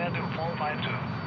Direct cream. Air 452.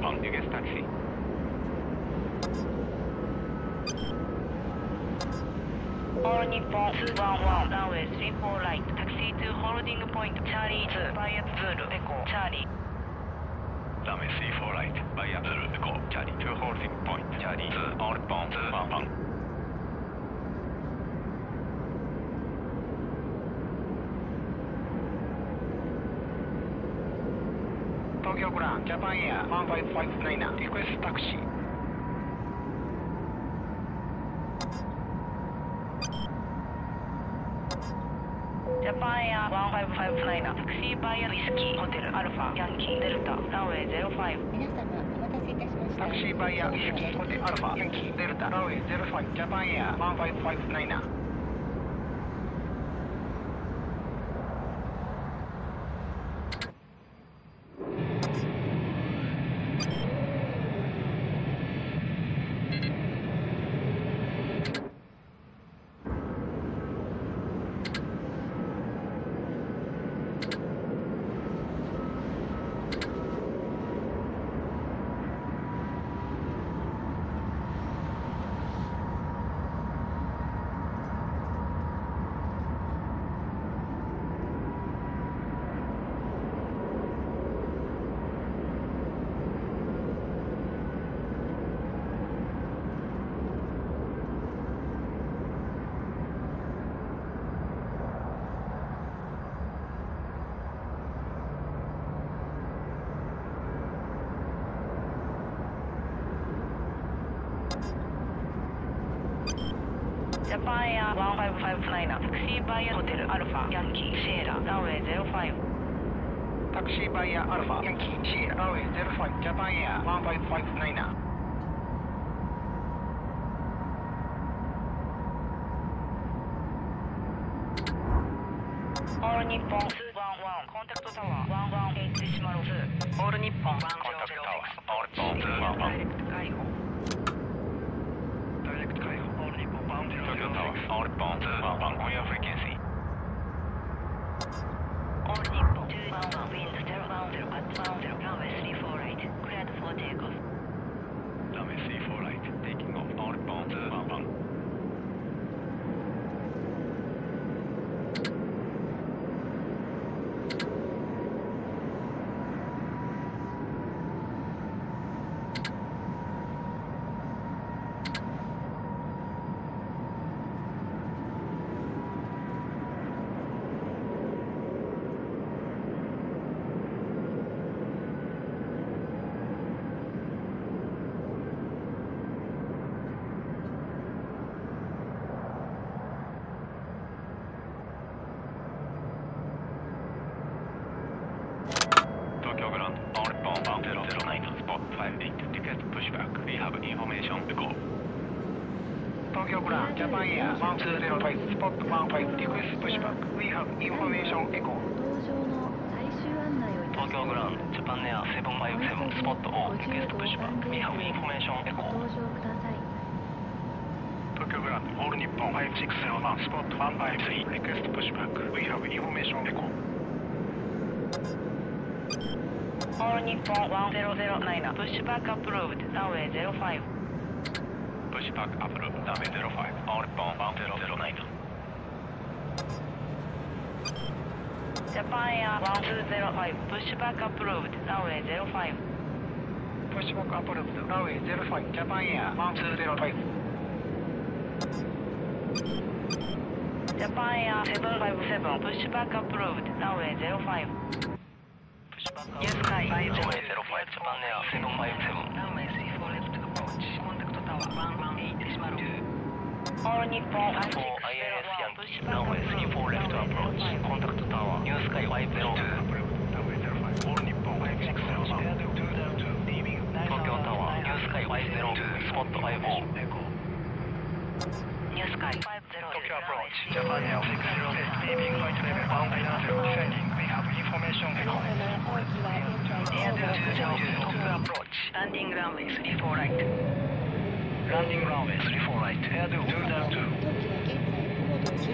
1 You taxi. All Nippon 211 runway 34 right taxi to holding point Charlie 2 via Zulu Echo Charlie Runway 34 right. Via Zulu Echo. Charlie. To holding point. Charlie. 2 all bound. 1ジャパンエア1559リクエストタクシー。Japan Air 1559 taxi via Whiskey Hotel Alpha Yankee Delta runway 05皆様お待たせいたしました。タクシーバイヤーウィスキーホテルアルファヤンキーデルタランウェイ05ジャパンエアジャパンエアライナータクシーバイヤーホテルアルファヤンキーシエララ05タクシーバイヤーアルファヤンキーシエラランウェイ05ジャパンエア1559オール日本ンワンコンタクトタワー118-02オール日本1 0 0 Tokyo Tower. Outbound. Outbound. 1009 Pushback approved runway 05 Pushback approved. Runway 05. All Nippon 1009. Japan Air uh, 1205 Pushback approved runway 05 Pushback approved runway 05 Japan Air uh, 1205 Japan Air uh, 757 Pushback approved runway 05 New Sky ランウェイ05ジャパンエア757 Runway 34 left approach Contact tower 118.2 All Nippon 4 ILS ヤンキーランウェイ34レフトアプローチコンタクトタワーニュースカイ502 Runway 05 All Nippon 560. 東京タワーニュースカイ502スポット50 New Sky 50 Tokyo approach Japan Air 606 Leaving flight level 190 Descending We have information echo Air 202 Tokyo approach Landing runway 34 right Landing runway 34 right Air 202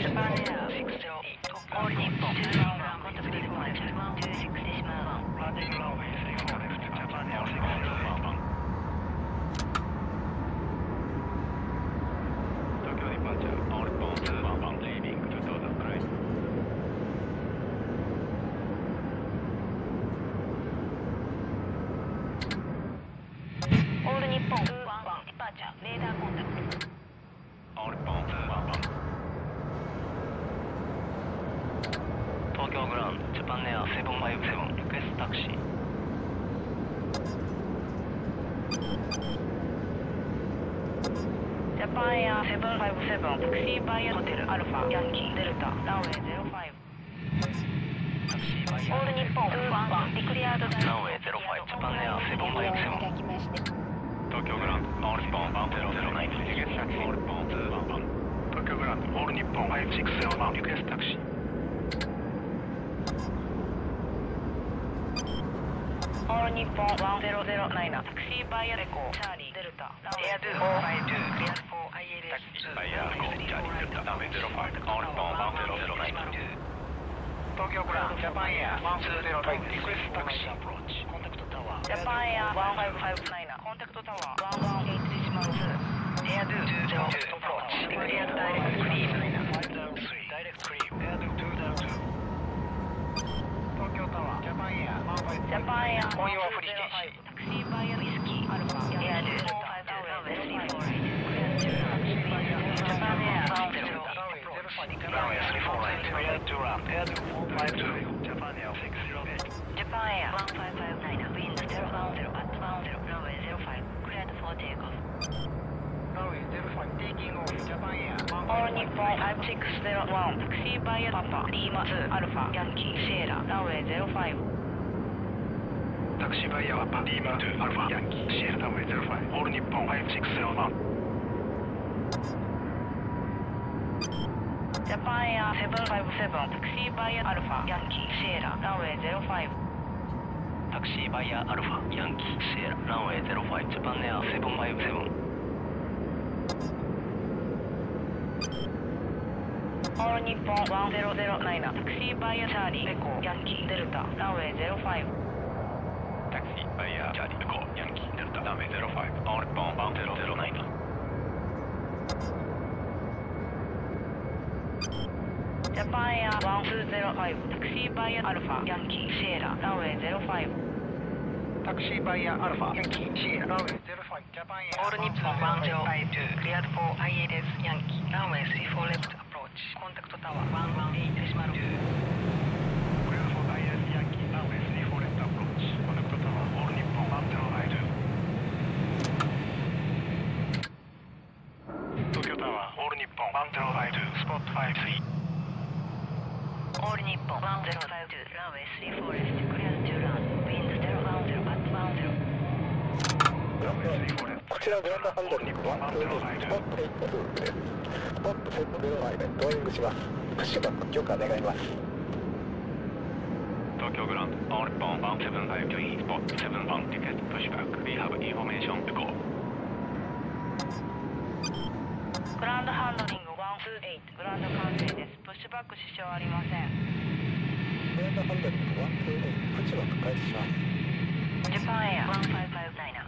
Japan Air 608 All Nippon 1011 Contact device 126 decimal 1 Landing runway 34 left Japan Air 608 Tokyo departure. All Nippon 211 leaving 2000 correct. All Nippon 211 Departure Radar contact All Nippon 211. 東京グランドジャパンエア757リクエストタクシー Japan Air 757 Taxi via Hotel Alpha Yankee Delta Runway 05タクシーバイヤ All ー Nippon 211 Declared ランウェイ05ジャパンエア東京グランドジャパンエアロ2イ0リクエストタクシーアプローチ。バイアウィスキーアルファエア2 5 Japan Air. 10ランウェイ34ライトエアドゥランエアドゥ452ジャパンエア608 Japan Air 1559 Wind 010 at 10 runway 05 cleared for takeoff ラタクシーバイヤーパパリーマー2アルファヤンキーシェラダウェイ05オールフ日本5601ジャパンエアステーションジャパンエア757 taxi via Alfa Yankee Sierra runway 05 taxi via Alfa Yankee Sierra runway 05 Japan Air 757 All Nippon 1009 taxi via Charlie Echo Yankee Delta runway 05 taxi via Charlie Echo Yankee Delta runway 05 All Nippon 1009 Japan Air 1205 taxi via Alfa Yankee Sierra runway 05 taxi via Alfa。Yankee runway 05 Japan Air All Nippon one zero five two cleared for ILS Yankee。Runway 34 left approach。Contact tower 118 decimal 2 cleared for ILS Yankee runway 34 left approach。Contact tower All Nippon one zero five two東京タワーオールニッポンワンジョーイトゥスポット53オールニッポンワンジョーバイトゥランウェイ34レフトこちらグランドハンドルスポットンですスポットでドーイングします。プッシュバック許可願います。東京グランドオールボンバンスポットティケットプッシュバックグランドハンドリング128グランド完成です。プッシュバック支障ありません。グランドハンドリング128プッシュバック開始します。ジャパンエア1559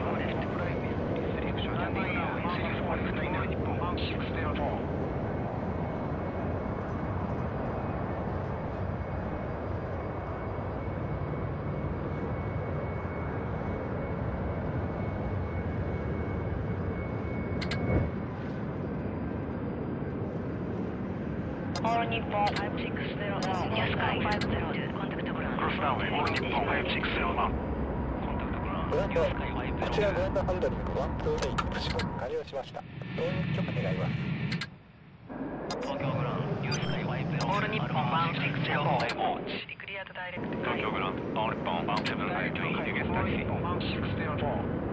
ドニュースカイワイこちらグランドハンドリング128プッシュバック完了しましたトーイング許可願います東京グランニュースカイワイオール日本160 1604リクリアードダイレクト東京グランド outbound 175 ticket taxi 1604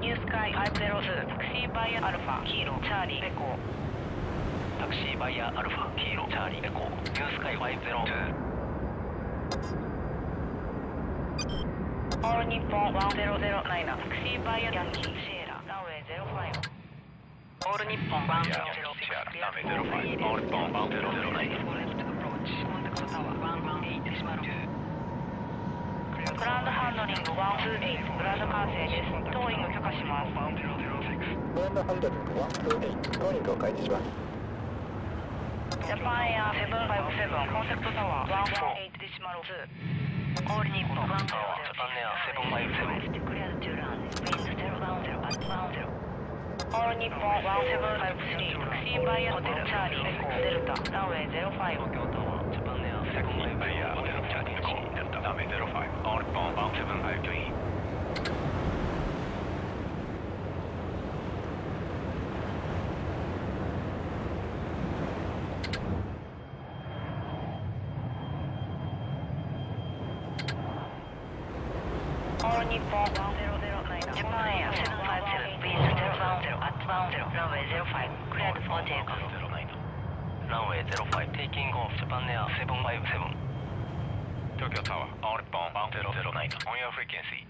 ニュースカイ502タクシーバイアアルファキーロチャーリーエコー。タクシーバイヤーアルファキーロチャーリーエコー。ニュースカイ502オール日本1009タクシーバイアヤンキーシエラランウェイ05オール日本1006 Sierra, runway 05 outbound 1009コンタクトタワー118デシマル2グランドハンドリング128グランド完成です。トーイング許可します100ローリングを開始しますジャパンエア757コンセプトタワー148デシマル2オールニン1タワージャパンエア757クリアトゥランウィンド0バウンゼロアットバウンゼロオールニコン1753クシーバイアホテルチャーリーデルタランウェイ05東京タワージャパンエア7バイアホテルチャーリーデルタランウェイ05オールニコン1753 Runway 05 taking off Japan Air 757 Tokyo Tower outbound 009 on your frequency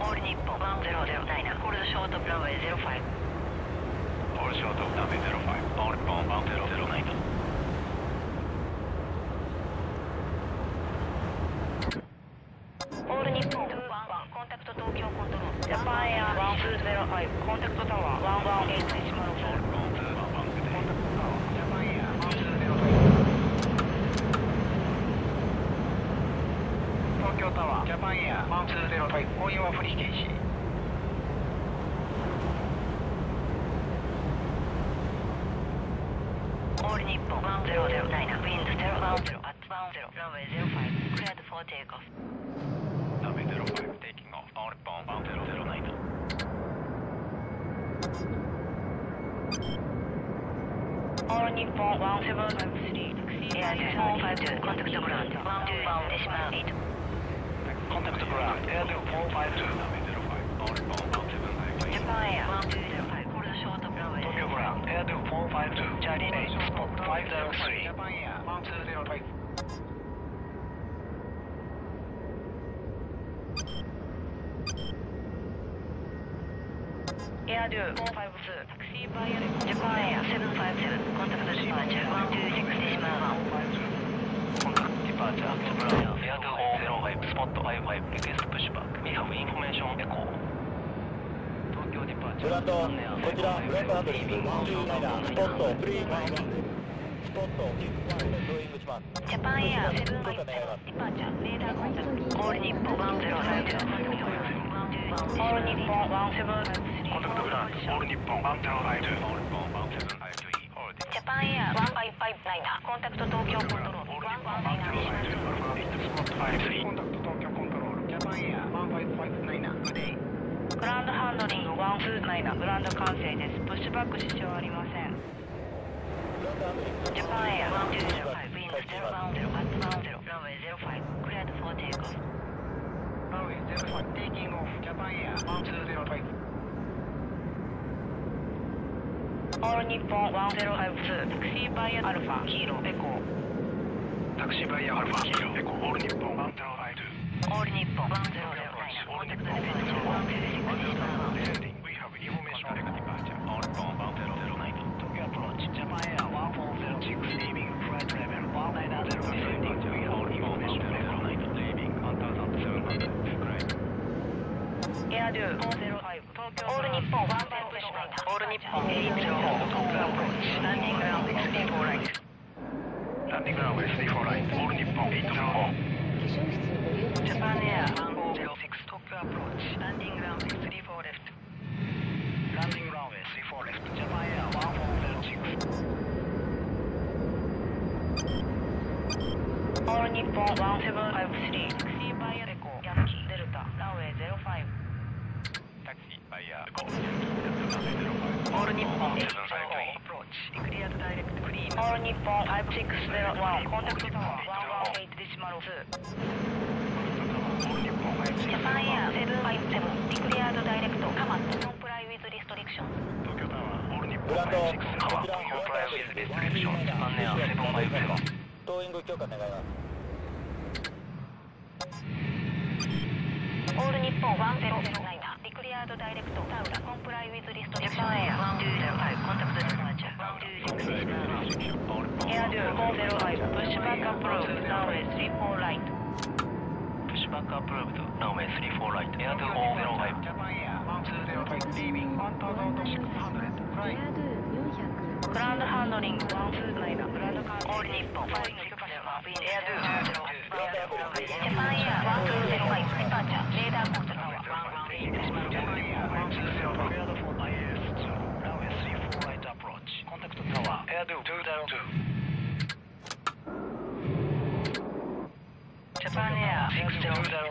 All Nippon 1009 hold short of runway 05 Hold short of runway 05 outbound 009 009, wind 010 at 10, runway 05, cleared for takeoff. Runway 05, taking off, outbound 1009. Only 4173, air 452, contact the ground, 121.8. Contact the ground, air 452. Japan Air, 1205, quarter short of runway. Tokyo ground, air 452, Charlie 8. 503ジャパンエア1205エアドゥ452タクシーバイアレジャパンエア757コンタクトディパーチャー126デシマル1 Air 205 spot 55 request pushback We have information echo 東京ディパーチャーグランドこちらグランドハンドリング129スポット311スポット1 2ドーイングしますジャパンエアセブンファイブディパーチャーレーダーコンタクトオール日本105オール日本173コンタクトグランドオール日本105ジャパンエア1559コンタクト東京コントロールオール日本105スポット53コンタクト東京コントロールジャパンエア1559グデイグランドハンドリング129グランド完成ですプッシュバック支障ありませんジャパンエア105 Wind 010 Runway 05 Cleared for takeoff Runway 05 taking off ジャパンエア1205オール日本1052タクシーバイアアルファキーロエコータクシーバイヤーアルファキロエコオール日本105オール日本1009コンタクトディペンチ126 We have information echo departure Outbound 1009 Tokyo approach Japan Air 1406 leaving flight level 190 descending We have information echo leaving 1700 correct エアドゥ405東京オール日本1009オール日本804トップアプローチランディングラウンド64ライト Landing runway 34 right オール日本804ジャパンエア1506トップアプローチランディングラウンド34レフト Landing runway 34 left Japan Air 1406オール日本1753タクシーバイアレコヤンキーデルタランウェイ05 Taxi via Go オール日本804アプローチクリアドダイレクトクリームオール日本5601コンタクトタワー118デシマル2オール日本ジャパンエア757ディクリアードダイレクトカマットコンプライウィズリストリクション東京タワーオール日本グランドこ567ちらコンプライアウィズディスクリプションジャパンエア757トーイング許可願いますオール日本1009ディクリアードダイレクトタウラコンプライウィズリストリクションエア1205コンタクトディパーチャー126エアドゥ405プッシュバックアプローブランウェイ34ライト back approved. Runway 34 right. Air to 005. Japan Air 105 leaving 1600. Right. グランドハンドリング129グランドカードオール日本ファイナルエアドゥジャパンエア1205デパードゥーレーゥーコントローラージャパンエア1205 IS2 ラウェイ34ライトアプローチコンタクトタワーエアドゥ202日本1753タ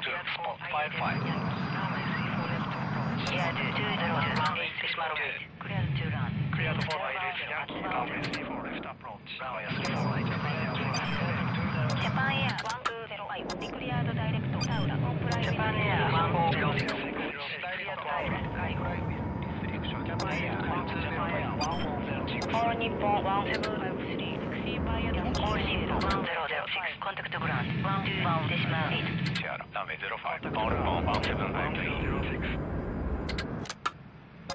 クシ All ships, 106, contact ground, 121.8. Seattle, Nave 05, Boulder 117.8.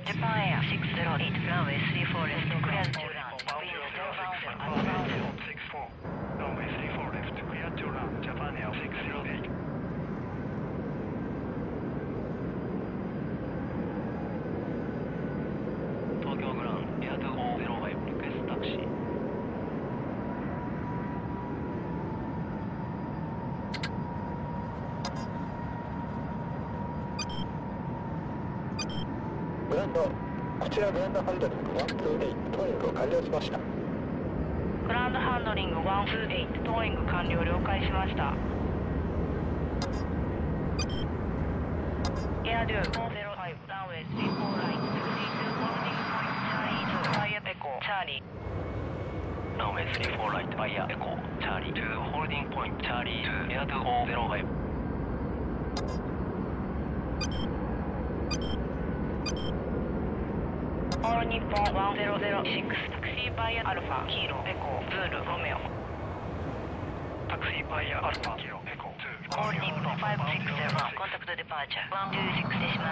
Japan Air 608, runway 34 is cleared to land. Wind 0.64, runway ドこちらグランドハンドリング128トーイング完了しました。グランドハンドリング128トーイング完了了解しました。エアデュー405ランウェイ349ライン62ホールディングポイントファイアペコチャーリー。ランウェイ34ライトファイアエコチャーリー。2ホールディングポイントチャーリー。2エア205 10006タクシーバイアアルファキロエコズールロメオタクシーバイアアルファキロエコールロ560コンタクトデパーチャー1。2。6。1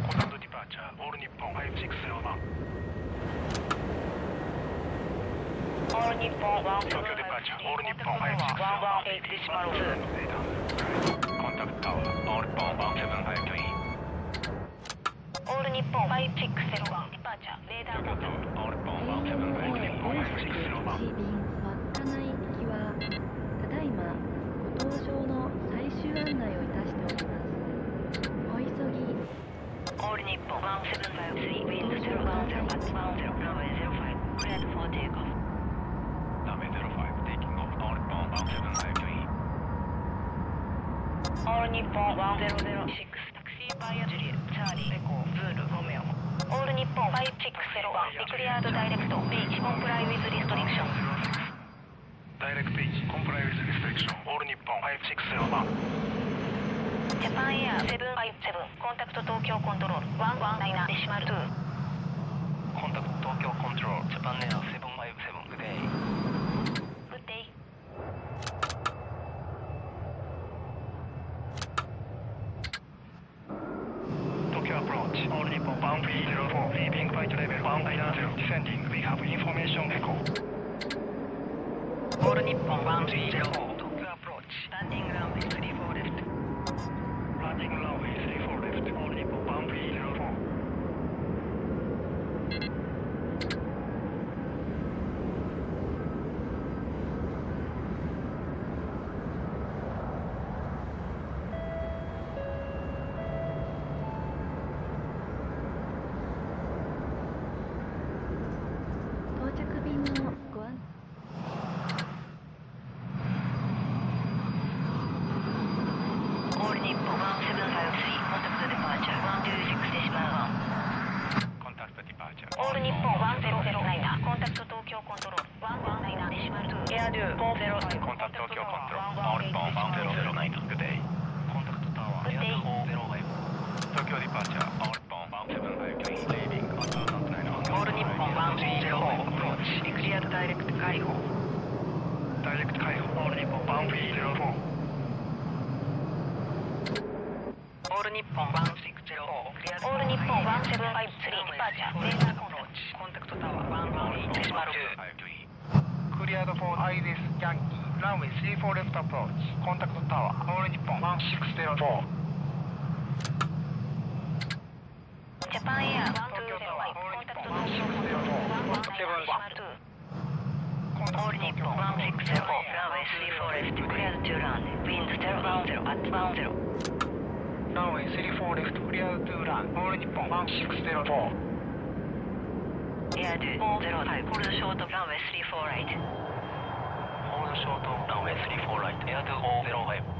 コンタクトデパーチャーオール日本5601オール日本1東京デパーチャーオール日本5601デシマル2コンタクトタワーオール日本17583 All Nippon 106 Taxi by Juliet Charlie Echo オール日本5601リクリアードダイレクトビーチコンプライウィズリストリクション。ダイレクトビーチコンプライウィズリストリクション。オール日本5601ジャパンエア757コンタクト東京コントロール。1199デシマル2 runway 34 left, clear to land. All Nippon 1604. Air to 05, hold short of runway 34 right. Hold short of runway 34 right, air to 005.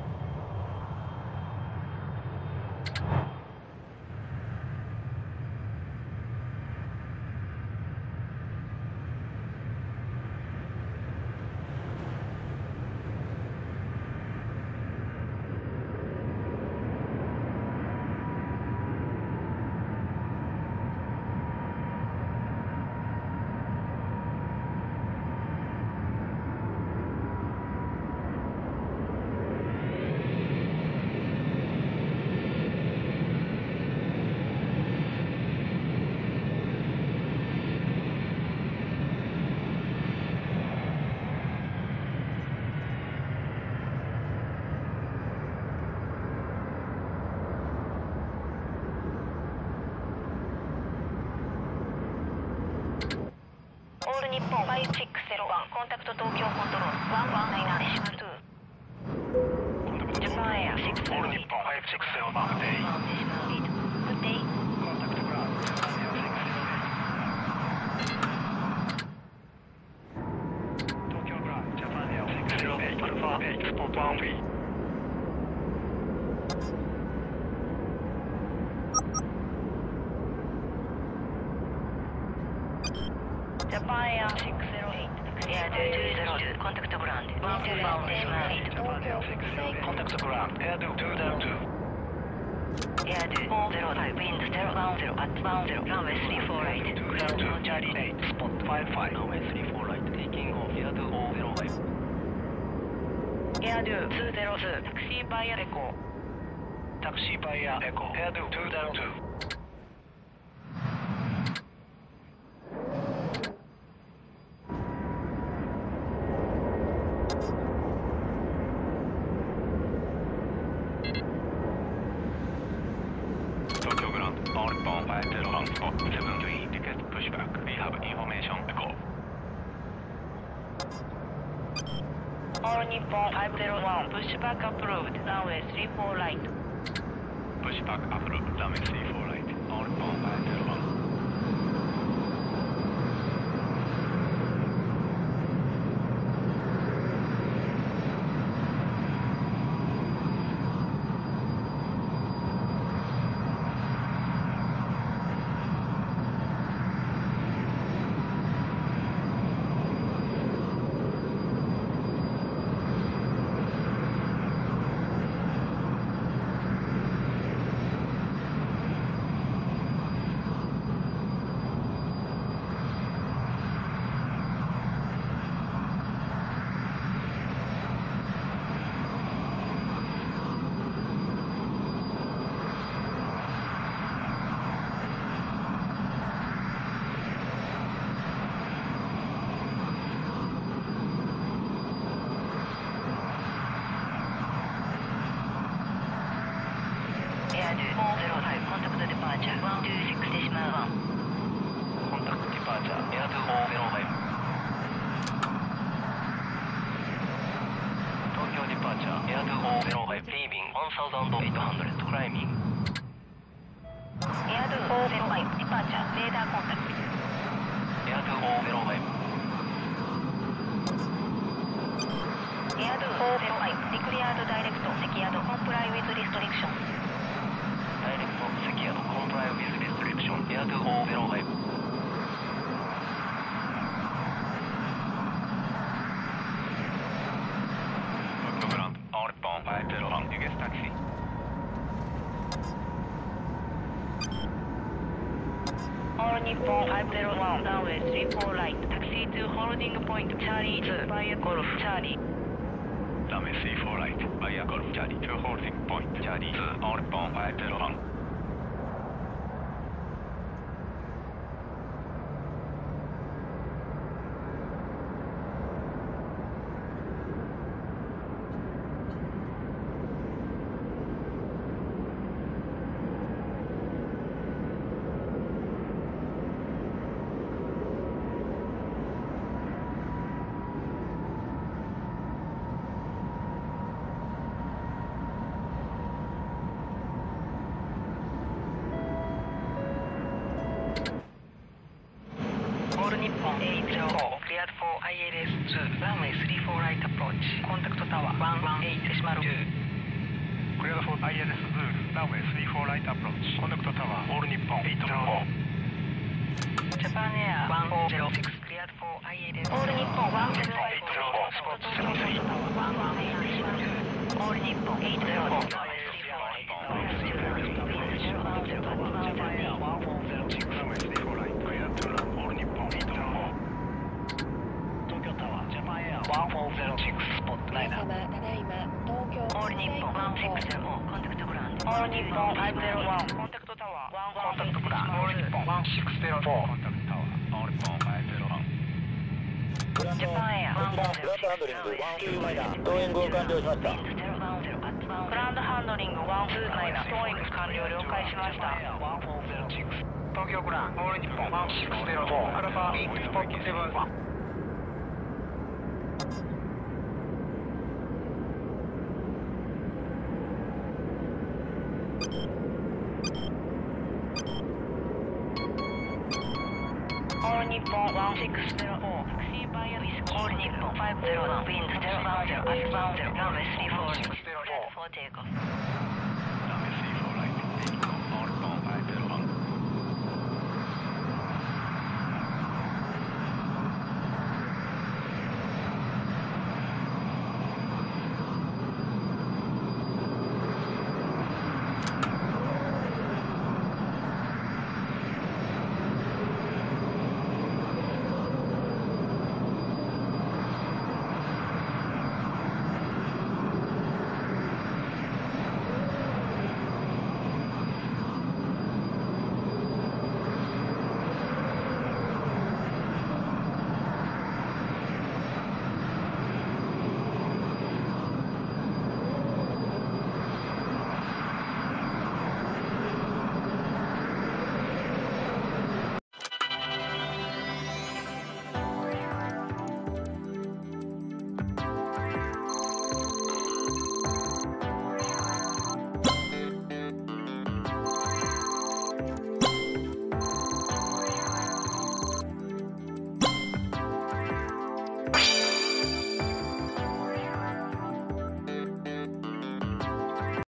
コンタクト東京コントロール1199 2ジャパンエア601 5601 Good day. Contact ground. エアドゥ202タクシーバイアエコー。タクシーバイアエコー。エアドゥ202リクション Direct secured comply with restriction Air 2405 Tokyo Ground. All Nippon 501. Biggest taxi. All Nippon 501 runway 34 right taxi to holding point Charlie 2 via Golf Charlie Runway 34 right. Via Golf Charlie to holding point. Charlie 2. All Nippon 501. オールニッポン804 ILS2 ランウェイ34ライトプローチコンタクトタワー118-10クリアフォー ILS2 ランウェイ34ライトプローチコンタクトタワーオールニッポン8-4ジャパンエア1406クリアフォー ILS2 トー。イン。グを完了しました。グランドハンドリング129トーイング完了了解しました。東京グランオール日本160アルファ8 7 1ッポン501ウィンズ010アスバウンドランウェイ34 for takeoff Runway 34 right.